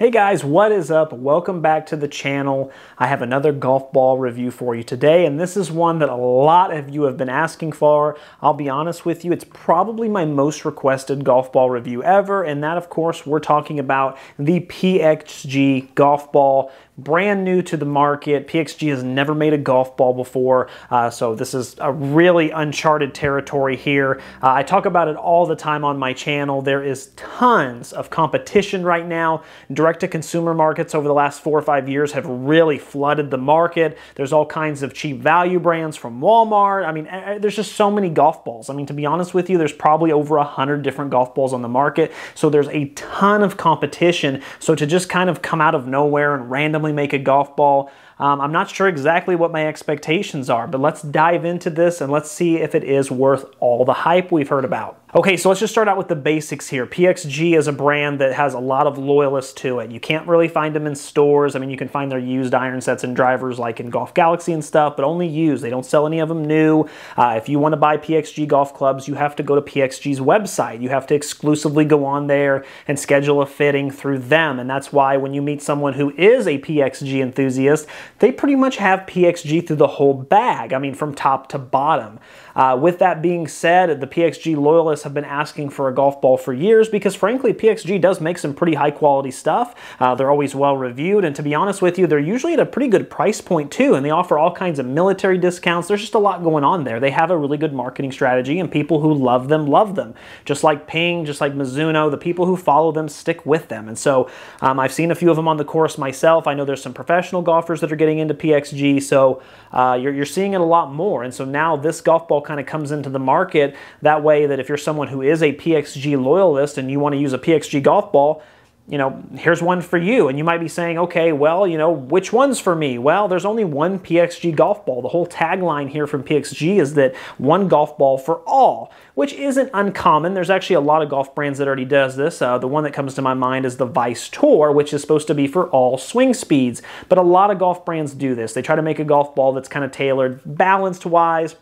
Hey guys, what is up? Welcome back to the channel. I have another golf ball review for you today, and this is one that a lot of you have been asking for. I'll be honest with you, it's probably my most requested golf ball review ever, and that of course we're talking about the PXG golf ball brand new to the market. PXG has never made a golf ball before, uh, so this is a really uncharted territory here. Uh, I talk about it all the time on my channel. There is tons of competition right now. Direct-to-consumer markets over the last four or five years have really flooded the market. There's all kinds of cheap value brands from Walmart. I mean, there's just so many golf balls. I mean, to be honest with you, there's probably over a hundred different golf balls on the market, so there's a ton of competition. So to just kind of come out of nowhere and randomly make a golf ball. Um, I'm not sure exactly what my expectations are, but let's dive into this and let's see if it is worth all the hype we've heard about. Okay, so let's just start out with the basics here. PXG is a brand that has a lot of loyalists to it. You can't really find them in stores. I mean, you can find their used iron sets and drivers like in Golf Galaxy and stuff, but only used. They don't sell any of them new. Uh, if you want to buy PXG golf clubs, you have to go to PXG's website. You have to exclusively go on there and schedule a fitting through them. And that's why when you meet someone who is a PXG enthusiast, they pretty much have PXG through the whole bag. I mean, from top to bottom. Uh, with that being said, the PXG loyalists have been asking for a golf ball for years because frankly, PXG does make some pretty high quality stuff. Uh, they're always well reviewed, and to be honest with you, they're usually at a pretty good price point too, and they offer all kinds of military discounts. There's just a lot going on there. They have a really good marketing strategy, and people who love them love them. Just like Ping, just like Mizuno, the people who follow them stick with them. And so um, I've seen a few of them on the course myself. I know there's some professional golfers that are getting into PXG, so uh, you're, you're seeing it a lot more. And so now this golf ball kind of comes into the market that way that if you're someone who is a PXG loyalist and you want to use a PXG golf ball, you know, here's one for you. And you might be saying, okay, well, you know, which one's for me? Well, there's only one PXG golf ball. The whole tagline here from PXG is that one golf ball for all, which isn't uncommon. There's actually a lot of golf brands that already does this. Uh, the one that comes to my mind is the Vice Tour, which is supposed to be for all swing speeds. But a lot of golf brands do this. They try to make a golf ball that's kind of tailored balanced wise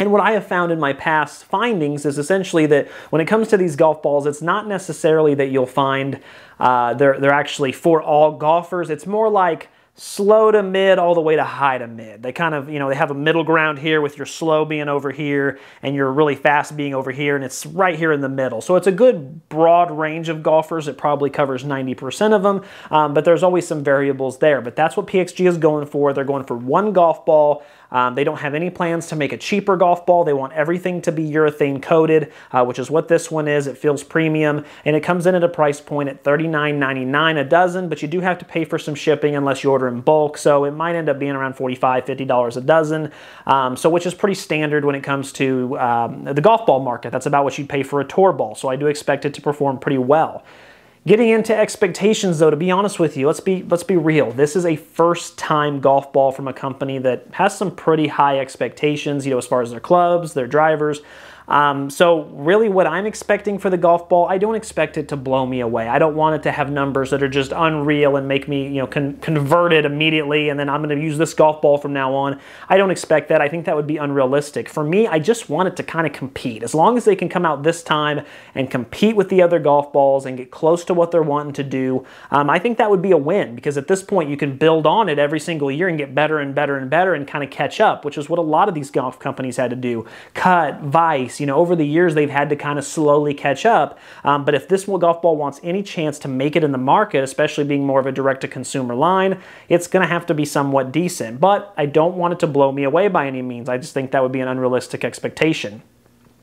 and what I have found in my past findings is essentially that when it comes to these golf balls, it's not necessarily that you'll find uh, they're, they're actually for all golfers. It's more like slow to mid all the way to high to mid. They kind of, you know, they have a middle ground here with your slow being over here and your really fast being over here, and it's right here in the middle. So it's a good broad range of golfers. It probably covers 90% of them, um, but there's always some variables there. But that's what PXG is going for. They're going for one golf ball um, they don't have any plans to make a cheaper golf ball. They want everything to be urethane coated, uh, which is what this one is. It feels premium, and it comes in at a price point at $39.99 a dozen, but you do have to pay for some shipping unless you order in bulk, so it might end up being around $45, $50 a dozen, um, so which is pretty standard when it comes to um, the golf ball market. That's about what you'd pay for a tour ball, so I do expect it to perform pretty well. Getting into expectations though, to be honest with you, let's be let's be real. This is a first time golf ball from a company that has some pretty high expectations, you know, as far as their clubs, their drivers. Um, so really what I'm expecting for the golf ball, I don't expect it to blow me away. I don't want it to have numbers that are just unreal and make me, you know, con convert it immediately and then I'm going to use this golf ball from now on. I don't expect that. I think that would be unrealistic. For me, I just want it to kind of compete. As long as they can come out this time and compete with the other golf balls and get close to what they're wanting to do, um, I think that would be a win because at this point you can build on it every single year and get better and better and better and kind of catch up, which is what a lot of these golf companies had to do. Cut, Vice, you know, over the years, they've had to kind of slowly catch up. Um, but if this golf ball wants any chance to make it in the market, especially being more of a direct-to-consumer line, it's going to have to be somewhat decent. But I don't want it to blow me away by any means. I just think that would be an unrealistic expectation.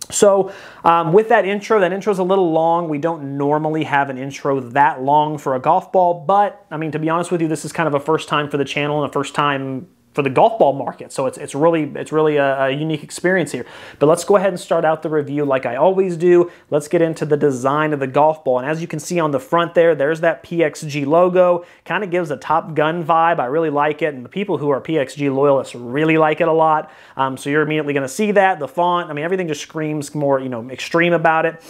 So um, with that intro, that intro is a little long. We don't normally have an intro that long for a golf ball, but I mean, to be honest with you, this is kind of a first time for the channel and a first time for the golf ball market. So it's, it's really, it's really a, a, unique experience here. But let's go ahead and start out the review like I always do. Let's get into the design of the golf ball. And as you can see on the front there, there's that PXG logo. Kind of gives a Top Gun vibe. I really like it. And the people who are PXG loyalists really like it a lot. Um, so you're immediately going to see that. The font, I mean, everything just screams more, you know, extreme about it.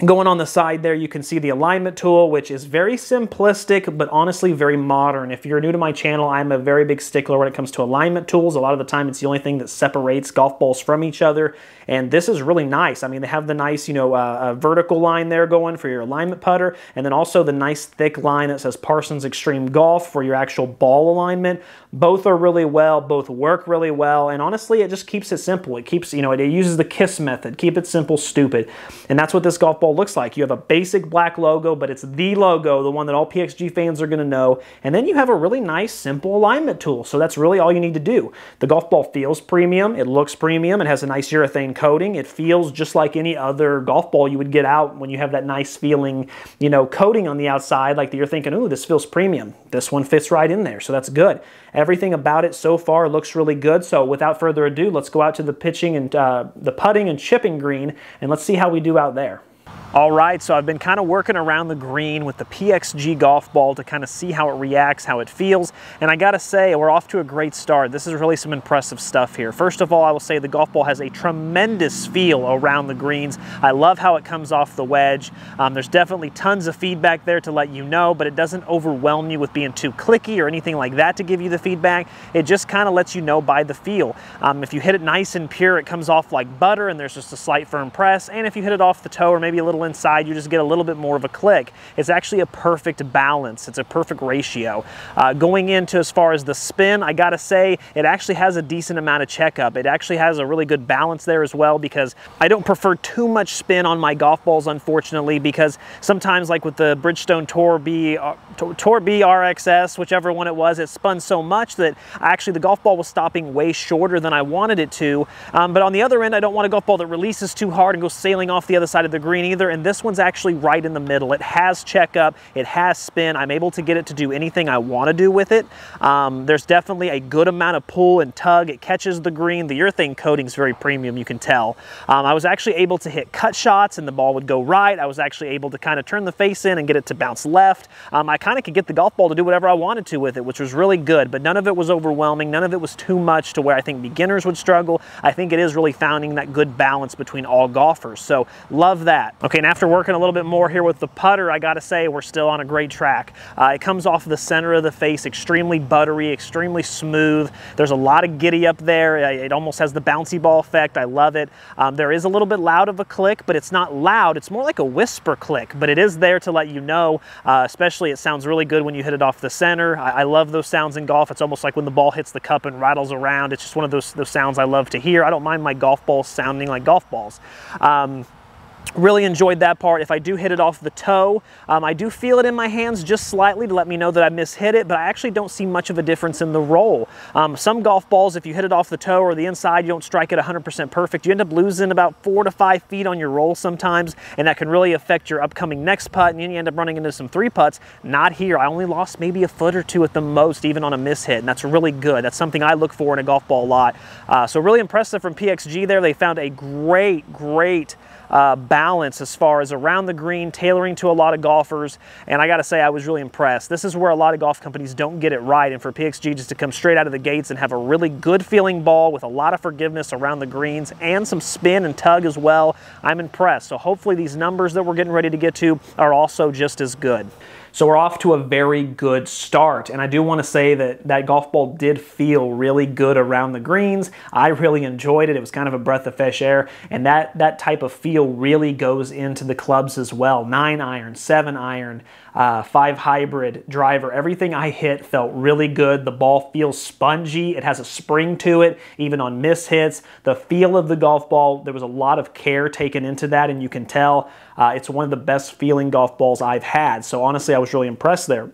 Going on the side there, you can see the alignment tool, which is very simplistic, but honestly very modern. If you're new to my channel, I'm a very big stickler when it comes to alignment tools. A lot of the time, it's the only thing that separates golf balls from each other. And this is really nice. I mean, they have the nice, you know, uh, vertical line there going for your alignment putter, and then also the nice thick line that says Parsons Extreme Golf for your actual ball alignment. Both are really well, both work really well, and honestly, it just keeps it simple. It keeps, you know, it, it uses the KISS method. Keep it simple, stupid. And that's what this golf looks like. You have a basic black logo, but it's the logo, the one that all PXG fans are gonna know. And then you have a really nice, simple alignment tool. So that's really all you need to do. The golf ball feels premium, it looks premium, it has a nice urethane coating. It feels just like any other golf ball you would get out when you have that nice feeling, you know, coating on the outside, like you're thinking, ooh, this feels premium. This one fits right in there, so that's good. Everything about it so far looks really good. So without further ado, let's go out to the pitching and uh, the putting and chipping green, and let's see how we do out there. All right, so I've been kind of working around the green with the PXG golf ball to kind of see how it reacts, how it feels, and I gotta say, we're off to a great start. This is really some impressive stuff here. First of all, I will say the golf ball has a tremendous feel around the greens. I love how it comes off the wedge. Um, there's definitely tons of feedback there to let you know, but it doesn't overwhelm you with being too clicky or anything like that to give you the feedback. It just kind of lets you know by the feel. Um, if you hit it nice and pure, it comes off like butter and there's just a slight firm press, and if you hit it off the toe or maybe a little inside, you just get a little bit more of a click. It's actually a perfect balance. It's a perfect ratio. Uh, going into as far as the spin, I gotta say, it actually has a decent amount of checkup. It actually has a really good balance there as well because I don't prefer too much spin on my golf balls, unfortunately, because sometimes like with the Bridgestone Tour B, uh, Tour B RXS, whichever one it was, it spun so much that actually the golf ball was stopping way shorter than I wanted it to. Um, but on the other end, I don't want a golf ball that releases too hard and goes sailing off the other side of the green either. And this one's actually right in the middle. It has checkup, it has spin. I'm able to get it to do anything I want to do with it. Um, there's definitely a good amount of pull and tug. It catches the green. The urethane coating is very premium, you can tell. Um, I was actually able to hit cut shots and the ball would go right. I was actually able to kind of turn the face in and get it to bounce left. Um, I kind of could get the golf ball to do whatever I wanted to with it, which was really good, but none of it was overwhelming. None of it was too much to where I think beginners would struggle. I think it is really finding that good balance between all golfers. So love that. Okay, and after working a little bit more here with the putter, I gotta say we're still on a great track. Uh, it comes off the center of the face, extremely buttery, extremely smooth. There's a lot of giddy up there. It almost has the bouncy ball effect. I love it. Um, there is a little bit loud of a click, but it's not loud. It's more like a whisper click, but it is there to let you know, uh, especially it sounds really good when you hit it off the center. I, I love those sounds in golf. It's almost like when the ball hits the cup and rattles around. It's just one of those, those sounds I love to hear. I don't mind my golf balls sounding like golf balls. Um, Really enjoyed that part. If I do hit it off the toe, um, I do feel it in my hands just slightly to let me know that I mishit it, but I actually don't see much of a difference in the roll. Um, some golf balls, if you hit it off the toe or the inside, you don't strike it 100% perfect. You end up losing about four to five feet on your roll sometimes, and that can really affect your upcoming next putt, and then you end up running into some three putts. Not here. I only lost maybe a foot or two at the most, even on a mishit, and that's really good. That's something I look for in a golf ball a lot. Uh, so really impressive from PXG there. They found a great, great uh, balance as far as around the green, tailoring to a lot of golfers. And I got to say, I was really impressed. This is where a lot of golf companies don't get it right. And for PXG just to come straight out of the gates and have a really good feeling ball with a lot of forgiveness around the greens and some spin and tug as well, I'm impressed. So hopefully these numbers that we're getting ready to get to are also just as good. So we're off to a very good start. And I do want to say that that golf ball did feel really good around the greens. I really enjoyed it. It was kind of a breath of fresh air. And that, that type of feel really goes into the clubs as well. Nine iron, seven iron, uh, five hybrid driver. Everything I hit felt really good. The ball feels spongy. It has a spring to it, even on miss hits. The feel of the golf ball, there was a lot of care taken into that, and you can tell uh, it's one of the best feeling golf balls I've had. So honestly, I was really impressed there.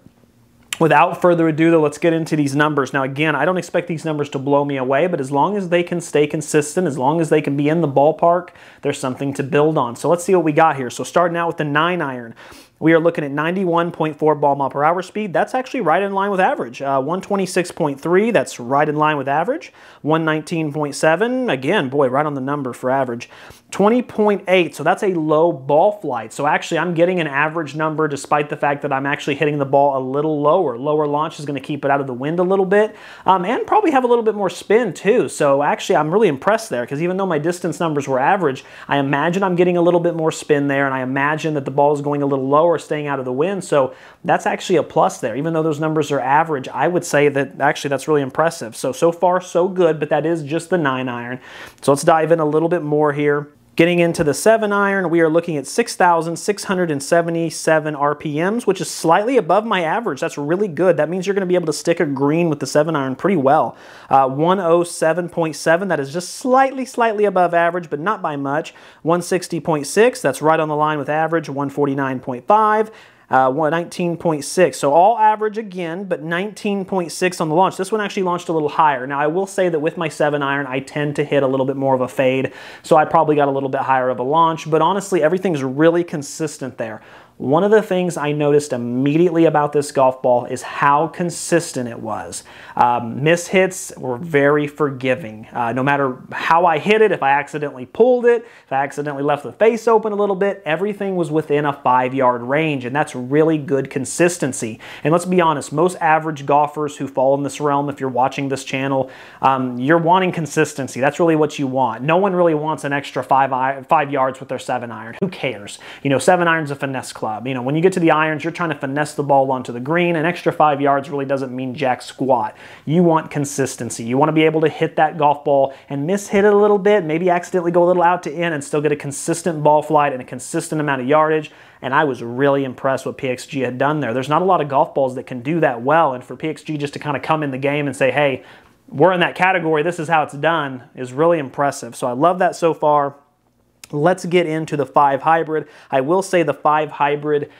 Without further ado, though, let's get into these numbers. Now, again, I don't expect these numbers to blow me away, but as long as they can stay consistent, as long as they can be in the ballpark, there's something to build on. So let's see what we got here. So starting out with the 9 iron. We are looking at 91.4 ball mile per hour speed. That's actually right in line with average. Uh, 126.3, that's right in line with average. 119.7, again, boy, right on the number for average. 20.8, so that's a low ball flight. So actually I'm getting an average number despite the fact that I'm actually hitting the ball a little lower. Lower launch is going to keep it out of the wind a little bit um, and probably have a little bit more spin too. So actually I'm really impressed there because even though my distance numbers were average, I imagine I'm getting a little bit more spin there and I imagine that the ball is going a little lower staying out of the wind. So that's actually a plus there. Even though those numbers are average, I would say that actually that's really impressive. So, so far so good, but that is just the nine iron. So let's dive in a little bit more here. Getting into the 7 iron, we are looking at 6,677 RPMs, which is slightly above my average. That's really good. That means you're going to be able to stick a green with the 7 iron pretty well. Uh, 107.7, that is just slightly, slightly above average, but not by much. 160.6, that's right on the line with average. 149.5 uh, 19.6. So all average again, but 19.6 on the launch. This one actually launched a little higher. Now I will say that with my 7 iron, I tend to hit a little bit more of a fade, so I probably got a little bit higher of a launch, but honestly, everything's really consistent there. One of the things I noticed immediately about this golf ball is how consistent it was. Um, miss hits were very forgiving. Uh, no matter how I hit it, if I accidentally pulled it, if I accidentally left the face open a little bit, everything was within a five yard range, and that's really good consistency. And let's be honest, most average golfers who fall in this realm, if you're watching this channel, um, you're wanting consistency. That's really what you want. No one really wants an extra five, five yards with their seven iron. Who cares? You know, seven iron's a finesse club You know, when you get to the irons, you're trying to finesse the ball onto the green. An extra five yards really doesn't mean jack squat. You want consistency. You want to be able to hit that golf ball and miss hit it a little bit, maybe accidentally go a little out to in and still get a consistent ball flight and a consistent amount of yardage. And I was really impressed what PXG had done there. There's not a lot of golf balls that can do that well. And for PXG just to kind of come in the game and say, hey, we're in that category, this is how it's done, is really impressive. So I love that so far. Let's get into the 5 hybrid. I will say the 5 hybrid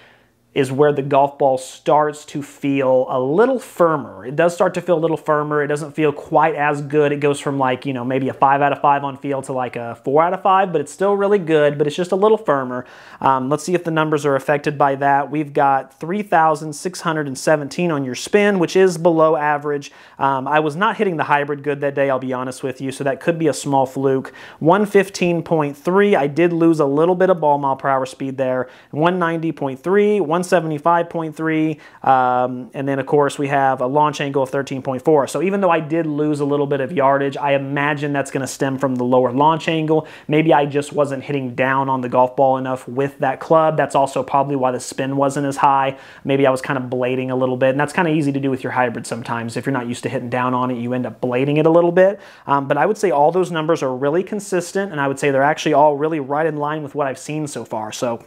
is where the golf ball starts to feel a little firmer. It does start to feel a little firmer. It doesn't feel quite as good. It goes from like, you know, maybe a 5 out of 5 on feel to like a 4 out of 5, but it's still really good, but it's just a little firmer. Um, let's see if the numbers are affected by that. We've got 3,617 on your spin, which is below average. Um, I was not hitting the hybrid good that day, I'll be honest with you, so that could be a small fluke. 115.3, I did lose a little bit of ball mile per hour speed there. 190.3, 175.3, um, and then of course we have a launch angle of 13.4. So even though I did lose a little bit of yardage, I imagine that's going to stem from the lower launch angle. Maybe I just wasn't hitting down on the golf ball enough with that club. That's also probably why the spin wasn't as high. Maybe I was kind of blading a little bit, and that's kind of easy to do with your hybrid sometimes. If you're not used to hitting down on it, you end up blading it a little bit. Um, but I would say all those numbers are really consistent, and I would say they're actually all really right in line with what I've seen so far. So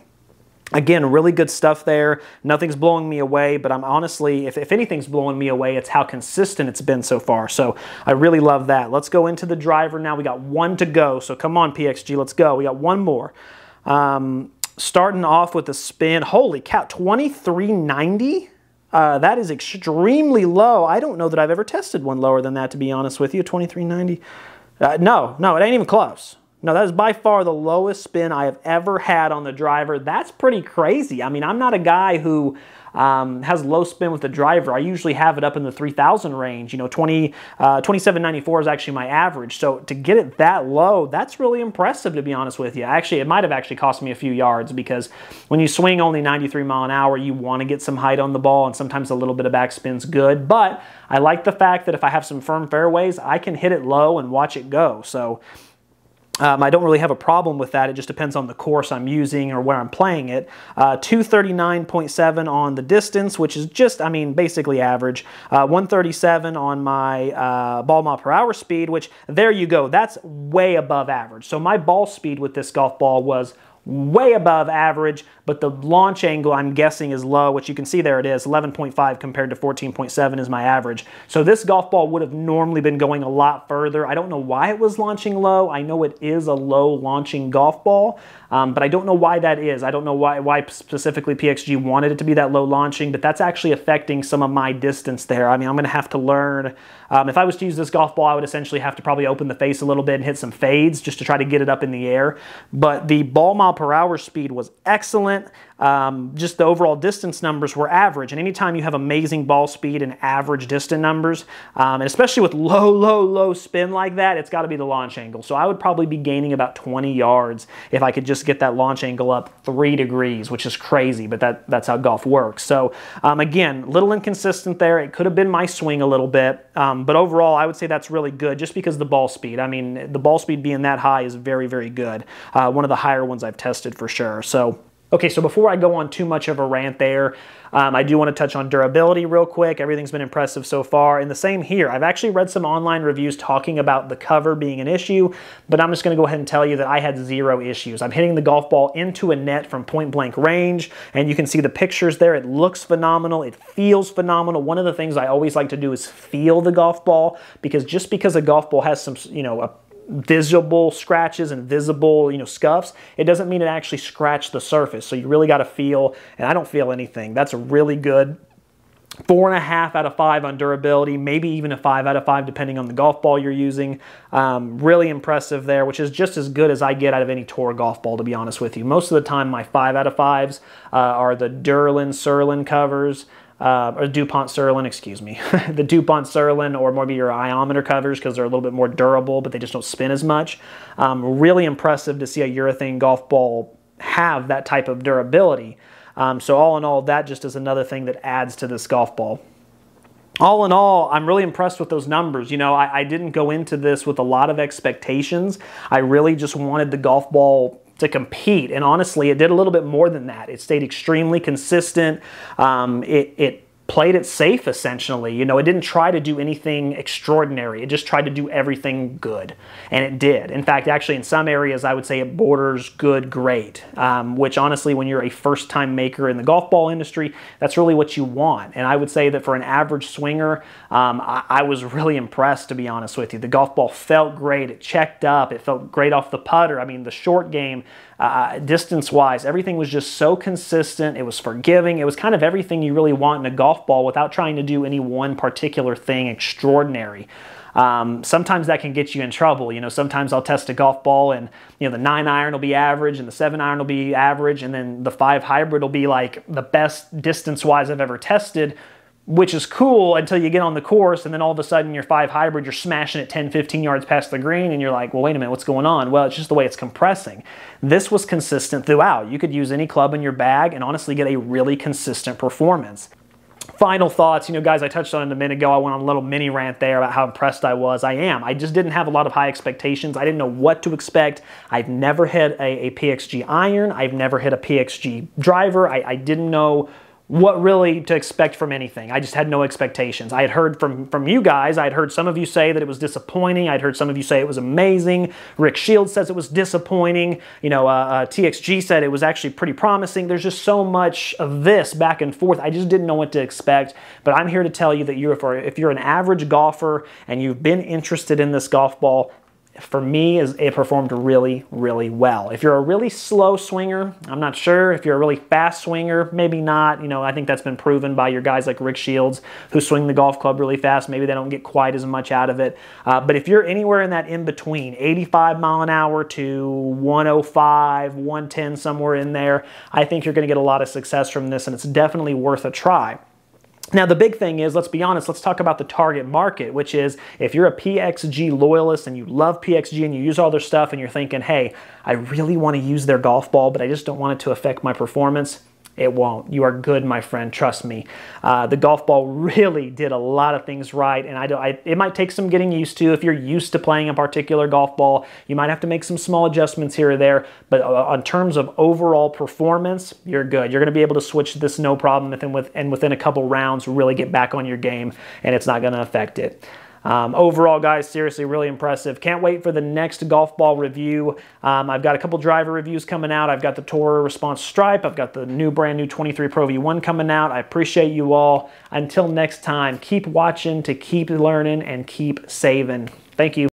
Again, really good stuff there. Nothing's blowing me away, but I'm honestly, if, if anything's blowing me away, it's how consistent it's been so far. So I really love that. Let's go into the driver now. We got one to go. So come on, PXG, let's go. We got one more. Um, starting off with a spin. Holy cow, 2390? Uh, that is extremely low. I don't know that I've ever tested one lower than that, to be honest with you. 2390. Uh, no, no, it ain't even close. No, that is by far the lowest spin I have ever had on the driver. That's pretty crazy. I mean, I'm not a guy who um, has low spin with the driver. I usually have it up in the 3000 range. You know, 20, uh, 2794 is actually my average. So to get it that low, that's really impressive to be honest with you. Actually, it might have actually cost me a few yards because when you swing only 93 mile an hour, you want to get some height on the ball and sometimes a little bit of backspin's good. But I like the fact that if I have some firm fairways, I can hit it low and watch it go. So um, I don't really have a problem with that. It just depends on the course I'm using or where I'm playing it. Uh, 239.7 on the distance, which is just, I mean, basically average. Uh, 137 on my uh, ball mile per hour speed, which there you go. That's way above average. So my ball speed with this golf ball was way above average, but the launch angle I'm guessing is low, which you can see there it is, 11.5 compared to 14.7 is my average. So this golf ball would have normally been going a lot further. I don't know why it was launching low. I know it is a low launching golf ball, um, but I don't know why that is. I don't know why, why specifically PXG wanted it to be that low launching, but that's actually affecting some of my distance there. I mean, I'm gonna have to learn. Um, if I was to use this golf ball, I would essentially have to probably open the face a little bit and hit some fades just to try to get it up in the air. But the ball mile per hour speed was excellent. Um, just the overall distance numbers were average. And anytime you have amazing ball speed and average distance numbers, um, and especially with low, low, low spin like that, it's got to be the launch angle. So I would probably be gaining about 20 yards if I could just get that launch angle up three degrees, which is crazy, but that, that's how golf works. So um, again, little inconsistent there. It could have been my swing a little bit, um, but overall, I would say that's really good just because the ball speed. I mean, the ball speed being that high is very, very good. Uh, one of the higher ones I've tested for sure. So Okay, so before I go on too much of a rant there, um, I do want to touch on durability real quick. Everything's been impressive so far. And the same here. I've actually read some online reviews talking about the cover being an issue, but I'm just going to go ahead and tell you that I had zero issues. I'm hitting the golf ball into a net from point blank range, and you can see the pictures there. It looks phenomenal. It feels phenomenal. One of the things I always like to do is feel the golf ball because just because a golf ball has some, you know, a visible scratches and visible, you know, scuffs, it doesn't mean it actually scratched the surface. So you really got to feel, and I don't feel anything. That's a really good four and a half out of five on durability, maybe even a five out of five depending on the golf ball you're using. Um, really impressive there, which is just as good as I get out of any tour golf ball, to be honest with you. Most of the time, my five out of fives uh, are the Durlin Surlyn covers uh, or DuPont Surlyn, excuse me, the DuPont Surlyn or maybe your ionomer covers because they're a little bit more durable, but they just don't spin as much. Um, really impressive to see a urethane golf ball have that type of durability. Um, so all in all, that just is another thing that adds to this golf ball. All in all, I'm really impressed with those numbers. You know, I, I didn't go into this with a lot of expectations. I really just wanted the golf ball to compete. And honestly, it did a little bit more than that. It stayed extremely consistent. Um, it, it played it safe essentially. You know, it didn't try to do anything extraordinary. It just tried to do everything good, and it did. In fact, actually, in some areas, I would say it borders good, great. Um, which honestly, when you're a first-time maker in the golf ball industry, that's really what you want. And I would say that for an average swinger, um, I, I was really impressed to be honest with you. The golf ball felt great. It checked up. It felt great off the putter. I mean, the short game uh, distance wise, everything was just so consistent. It was forgiving. It was kind of everything you really want in a golf ball without trying to do any one particular thing extraordinary. Um, sometimes that can get you in trouble. You know, sometimes I'll test a golf ball and, you know, the nine iron will be average and the seven iron will be average and then the five hybrid will be like the best distance wise I've ever tested which is cool until you get on the course and then all of a sudden your five hybrid you're smashing it 10 15 yards past the green and you're like well wait a minute what's going on? Well it's just the way it's compressing. This was consistent throughout. You could use any club in your bag and honestly get a really consistent performance. Final thoughts you know guys i touched on it a minute ago. I went on a little mini rant there about how impressed i was. I am. I just didn't have a lot of high expectations. I didn't know what to expect. I've never hit a, a pxg iron. I've never hit a pxg driver. I, I didn't know what really to expect from anything. I just had no expectations. I had heard from, from you guys, I had heard some of you say that it was disappointing. I'd heard some of you say it was amazing. Rick Shields says it was disappointing. You know, uh, uh, TXG said it was actually pretty promising. There's just so much of this back and forth. I just didn't know what to expect. But I'm here to tell you that you're, if you're an average golfer and you've been interested in this golf ball, for me is it performed really really well. If you're a really slow swinger i'm not sure. If you're a really fast swinger maybe not. You know i think that's been proven by your guys like rick shields who swing the golf club really fast. Maybe they don't get quite as much out of it. Uh, but if you're anywhere in that in between 85 mile an hour to 105 110 somewhere in there i think you're going to get a lot of success from this and it's definitely worth a try now, the big thing is, let's be honest, let's talk about the target market, which is if you're a PXG loyalist and you love PXG and you use all their stuff and you're thinking, hey, I really want to use their golf ball, but I just don't want it to affect my performance it won't. You are good, my friend. Trust me. Uh, the golf ball really did a lot of things right, and I, I, it might take some getting used to. If you're used to playing a particular golf ball, you might have to make some small adjustments here or there. But uh, in terms of overall performance, you're good. You're going to be able to switch this no problem, within, and within a couple rounds, really get back on your game, and it's not going to affect it. Um, overall, guys, seriously, really impressive. Can't wait for the next golf ball review. Um, I've got a couple driver reviews coming out. I've got the Tour Response Stripe. I've got the new brand new 23 Pro V1 coming out. I appreciate you all. Until next time, keep watching to keep learning and keep saving. Thank you.